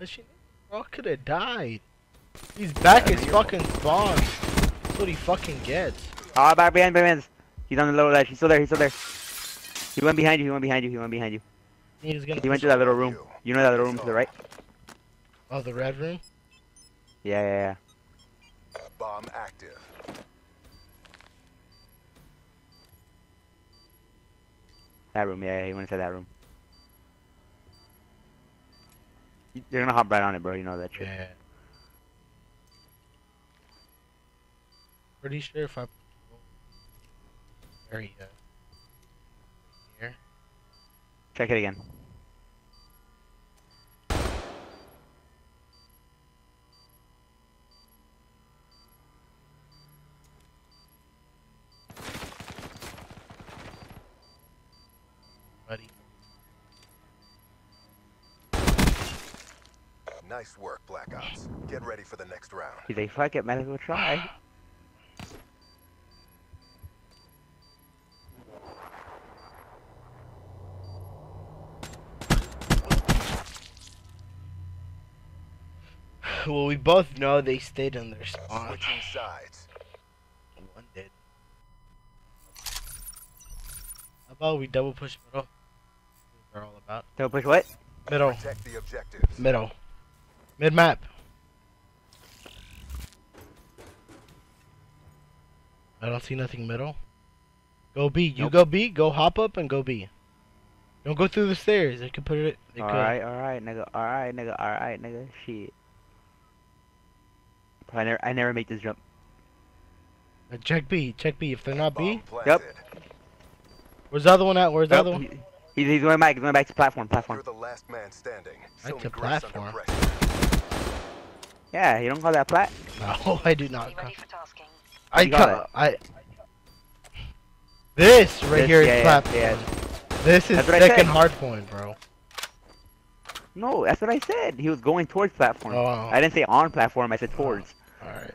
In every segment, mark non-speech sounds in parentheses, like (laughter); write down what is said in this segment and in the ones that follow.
if I I'm pushing it. Bro, could have died. He's back his fucking spawn. That's what he fucking gets. Oh, back behind, behind. He's on the little ledge. He's still there. He's still there. He went behind you. He went behind you. He went behind you. He's gonna. He went to that little room. You know that little room to the right? Oh, the red room. Yeah, yeah, yeah. Bomb active. That room. Yeah, yeah. He went inside that room. They're gonna hop right on it, bro. You know that shit. Yeah. Pretty sure if I. Area. Here. Check it again. buddy. Nice work, Black Ops. Get ready for the next round. He's like, fuck it, might as well try. (sighs) Well, we both know they stayed in their spawn. Switching sides. One did. How about we double push middle? What they're all about. Don't push what? Middle. Protect the objectives. Middle. Mid map. I don't see nothing middle. Go B. You Nope. go B. Go hop up and go B. Don't go through the stairs. They could put it. They could. Alright, alright, nigga. Alright, nigga. Alright, nigga. Shit. I never, I never make this jump. Uh, check B. Check B. If they're not B, Yep. planted. where's the other one at? Where's the Nope, other one? He's, he's going back. He's going back to platform. Platform. You're the last man standing. Right Show to me under platform. Pressure. Yeah, you don't call that plat? (laughs) No, I do not. Ready. I You got cut. I. This right This- here is yeah, yeah, yeah. This is That's second hard point, bro. No, that's what I said. He was going towards platform. Oh. I didn't say on platform. I said oh, towards. Alright.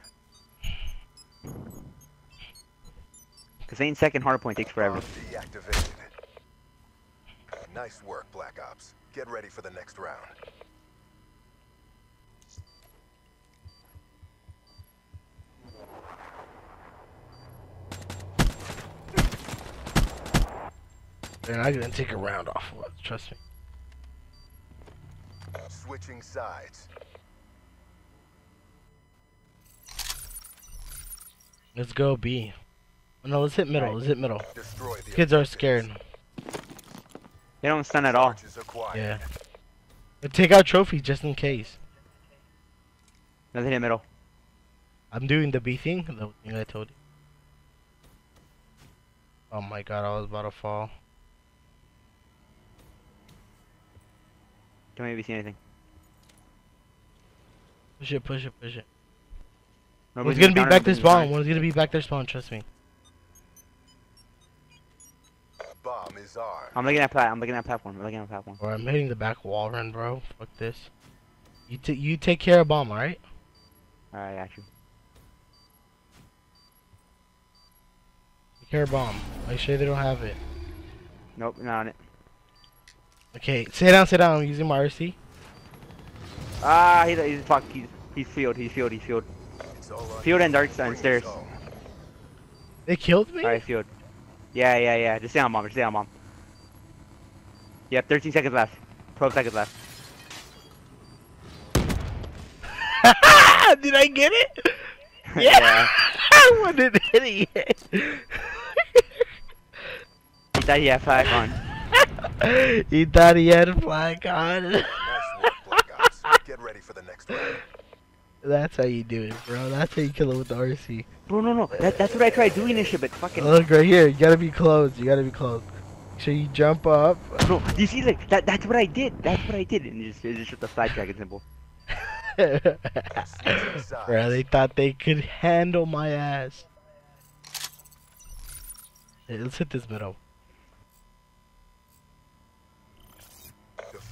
Cause saying second hard point takes forever. Bomb deactivated. Nice work, Black Ops. Get ready for the next round. They're not gonna take a round off of us, trust me. Switching sides. Let's go B. Oh, no, let's hit middle. Alright. Let's hit middle. Kids are scared. They don't stun at all. Charges acquired. Yeah. But take out trophy just in case. Nothing in the middle. I'm doing the B thing, the thing I told you. Oh my god, I was about to fall. Don't maybe see anything. Push it, push it, push it. Nobody's One's gonna be back their nobody's spawn. counter. One's gonna be back their spawn, trust me. Bomb is armed. I'm looking at plat. I'm looking at platform. I'm looking at platform. Or I'm hitting the back wall run, bro. Fuck this. You, t you take care of bomb, alright? Alright, got you. Take care of bomb. Make sure they don't have it. Nope, not on it. Okay, sit down, sit down. I'm using my RC. Ah, he's he's fuck. He's he's field. He's field. He's field. It's all on Field and dark us stairs. They killed me? Alright, field. Yeah, yeah, yeah. Just stay on bomb. Just stay on bomb. Yep, 13 seconds left. 12 seconds left. (laughs) Did I get it? (laughs) Yeah. (laughs) what an idiot. He thought he had flag on. (laughs) he thought he had a flag on. Nice Black Ops. Get ready for the next round. That's how you do it, bro. That's how you kill it with the RC. Bro, no, no. That, that's what I tried doing this shit, but fucking. Oh, look right here. You gotta be close. You gotta be close. So you jump up. Bro, you see like that? That's what I did. That's what I did. And it's just, it's just the side track. It's simple. Bro, they thought they could handle my ass. Hey, let's hit this middle.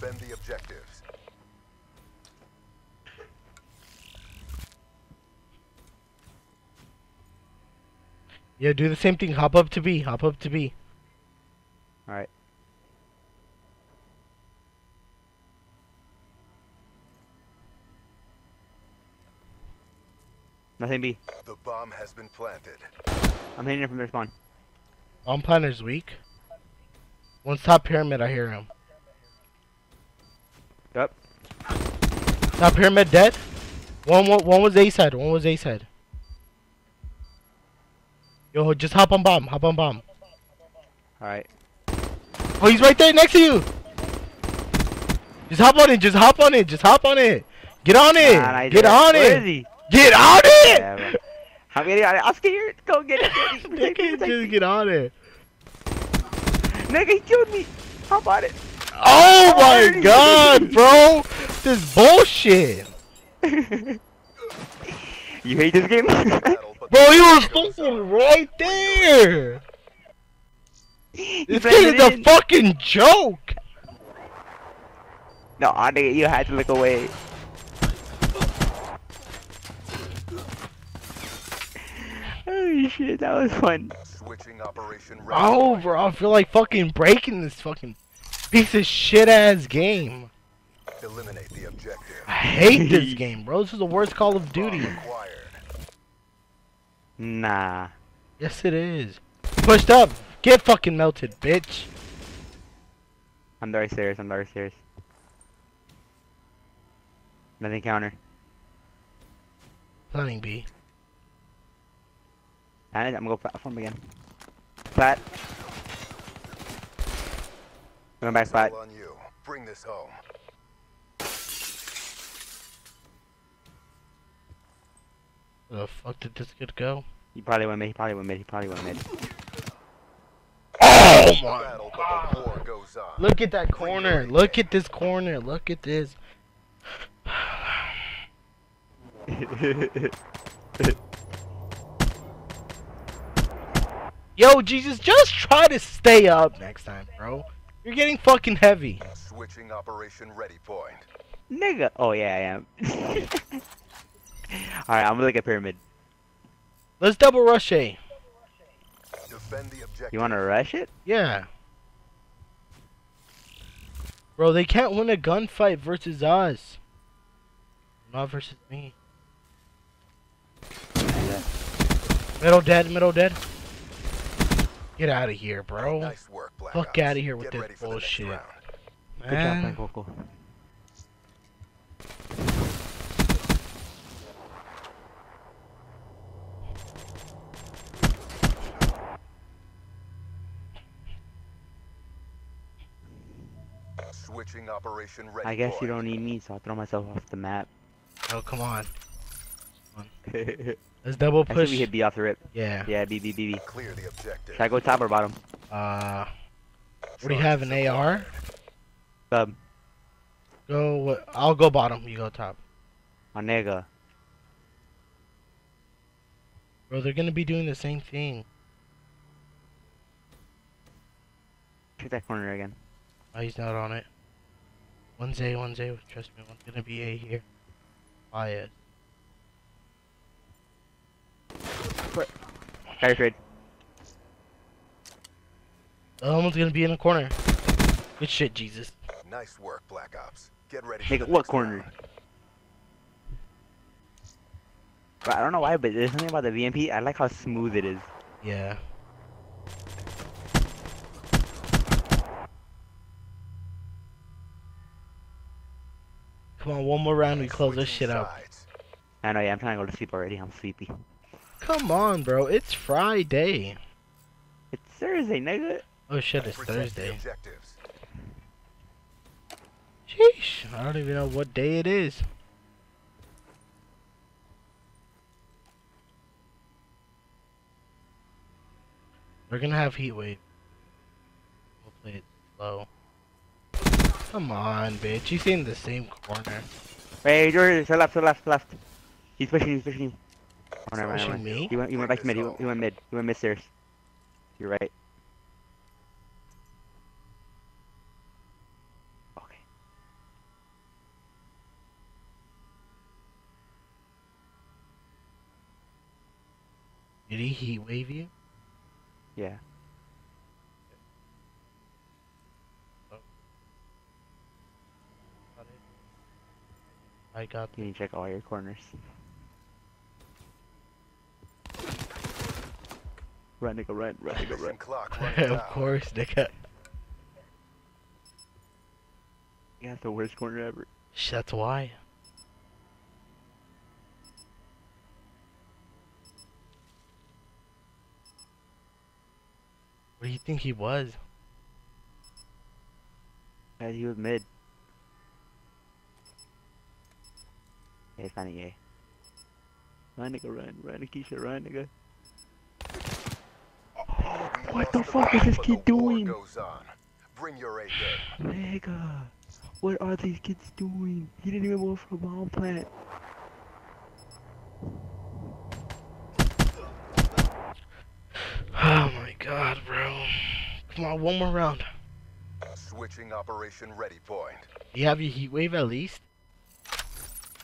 Defend the objectives. Yeah, do the same thing. Hop up to B. Hop up to B. Alright. Nothing B. The bomb has been planted. I'm hitting it from their spawn. Bomb planter's weak. Once top pyramid, I hear him. Yup. Top pyramid dead. One, one, one was A side, one was A side. Yo, just hop on bomb, hop on bomb. Alright. Oh, he's right there next to you. Just hop on it, just hop on it, just hop on it. Get on it, Nah, get on Where it, is he? get on it. Yeah. I'm getting on it. I'm scared. Go get it. (laughs) Nigga, just me. get on it. Nigga, he killed me. Hop on it. Oh (laughs) my god, bro! This bullshit. you hate this game? (laughs) Bro, the he was goes fucking right there. You This played kid it is a in. fucking joke. No, I nigga, you had to look away. Holy shit, that was fun. Switching operation. Oh, bro, I feel like fucking breaking this fucking piece of shit ass game. Eliminate the objective. I hate this (laughs) game, bro. This is the worst Call of Duty. Nah. Yes, it is. Pushed up. Get fucking melted, bitch. I'm very serious, I'm very serious. Nothing counter. Planning B. And I'm gonna go platform again. Flat. Going back It's flat. all on you. Bring this home. Where the fuck did this kid go? He probably went mid, he probably went mid, he probably went mid. Oh my battle, but the war goes on. Look at that corner. Look at this corner. Look at this. (sighs) Yo, Jesus, just try to stay up next time, bro. You're getting fucking heavy. Switching operation ready point. Nigga. Oh yeah, I am. (laughs) Alright, I'm gonna look at pyramid. Let's double rush A. Defend the objective. You wanna rush it? Yeah. Bro, they can't win a gunfight versus us. Not versus me. Middle dead, middle dead. Get out of here, bro. Nice work, Black Fuck Ops. outta here with Get this ready for the next bullshit. round. Good job, Man. Frank Vocal. Switching operation ready I guess you don't need me, so I'll throw myself off the map. Oh, come on. I (laughs) Let's double think push. we hit B off the rip. Yeah. Yeah, B, B, B, B. Clear the objective. Should I go top or bottom? Uh, what do you have, an AR? Sub. Go, I'll go bottom, you go top. My nigga. Bro, they're gonna be doing the same thing. Check that corner again. Oh, he's not on it. One's A, one's A. Trust me, one's gonna be A here. Bias. Fire trade. The other gonna be in the corner. Good shit, Jesus. Nice work, Black Ops. Get ready for Nigga, what corner? round. But I don't know why, but there's something about the VMP. I like how smooth it is. Yeah. Come on, one more round, we close this shit up. I know, yeah, I'm trying to go to sleep already. I'm sleepy. Come on, bro. It's Friday. It's Thursday, nigga. Oh shit, it's Thursday. objectives. Sheesh. I don't even know what day it is. We're gonna have heat wave. We'll play it slow. Come on, bitch. He's in the same corner. Hey, George, to left, to left, left. He's pushing, he's pushing you. Oh, never mind, never mind. me? He went, he went back to mid, he went, he went mid, he went mid stairs. You're right. Okay. Did he heat wave you? Yeah. Oh. I got You need to check all your corners. Run, nigga, run, run, nigga, Mission run. clock (laughs) running of course, nigga. Yeah, that's the worst corner ever. That's why. What do you think he was? Yeah, he was mid. Yeah, it's funny, yeah. Run, nigga, run, run, Keisha, run, nigga. We What the fuck is this kid doing? Goes on. Bring your Nigga, what are these kids doing? He didn't even move from a bomb plant. Oh my god, bro. Come on, one more round. Switching operation ready point. You have your heat wave at least?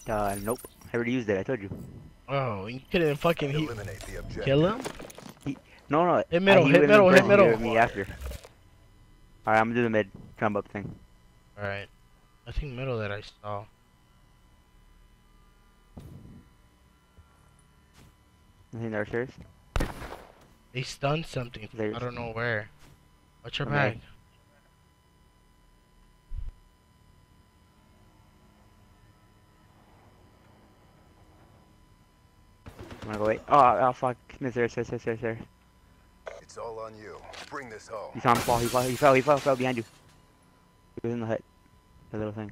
Uh, nope. I already used it, I told you. Oh, you couldn't fucking heat Eliminate the objective. kill him? No, no. Hit middle, hit middle, hit middle. Me after. Alright, I'm gonna do the mid jump up thing. Alright. I think middle that I saw. I think they're upstairs. They stunned something. There's- I don't know where. Watch your Okay. back. I'm gonna go wait. Oh, oh fuck. There, there, there, there, there. It's on you. Bring this home. He saw him fall, he fell, he fell, he fell, fell behind you. He was in the hut. The little thing.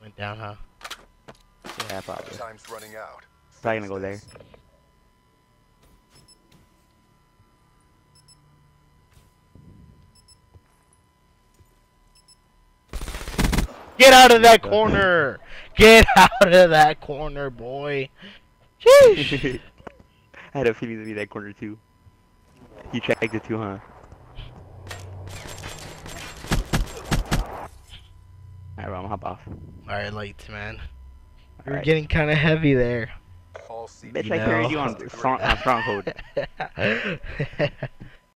Went down, huh? Yeah, probably. Time's running out. Probably gonna go there. Get out of that corner! Get (laughs) out of that corner, boy! Sheesh! (laughs) I had a feeling to be that corner too. You checked it too, huh? Alright, bro, I'm gonna hop off. Alright, lights, man. You were Alright. getting kind of heavy there. Bitch, I carried you on strong on stronghold.